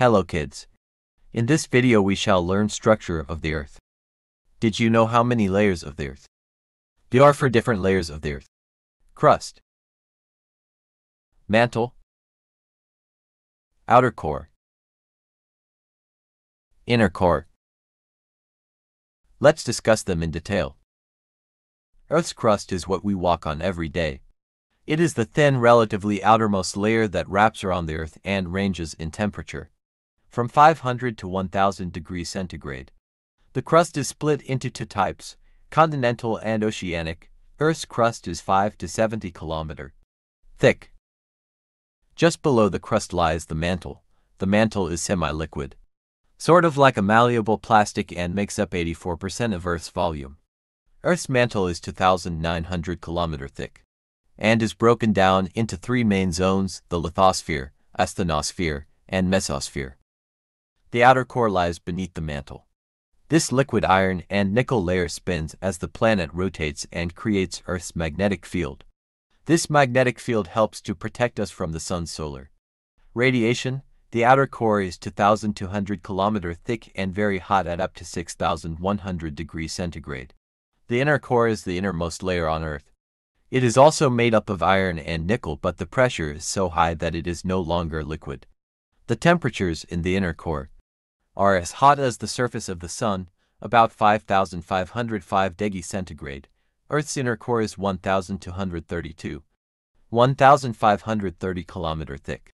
Hello kids. In this video we shall learn structure of the earth. Did you know how many layers of the earth? There are four different layers of the earth. Crust. Mantle. Outer core. Inner core. Let's discuss them in detail. Earth's crust is what we walk on every day. It is the thin, relatively outermost layer that wraps around the Earth and ranges in temperature from 500 to 1000 degrees centigrade. The crust is split into two types, continental and oceanic. Earth's crust is 5 to 70 kilometer thick. Just below the crust lies the mantle. The mantle is semi-liquid, sort of like a malleable plastic and makes up 84% of Earth's volume. Earth's mantle is 2,900 kilometer thick and is broken down into three main zones, the lithosphere, asthenosphere, and mesosphere. The outer core lies beneath the mantle. This liquid iron and nickel layer spins as the planet rotates and creates Earth's magnetic field. This magnetic field helps to protect us from the sun's solar radiation. The outer core is 2,200 kilometer thick and very hot at up to 6,100 degrees centigrade. The inner core is the innermost layer on Earth. It is also made up of iron and nickel, but the pressure is so high that it is no longer liquid. The temperatures in the inner core are as hot as the surface of the Sun, about 5,505 degrees centigrade. Earth's inner core is 1,232, 1,530 kilometer thick.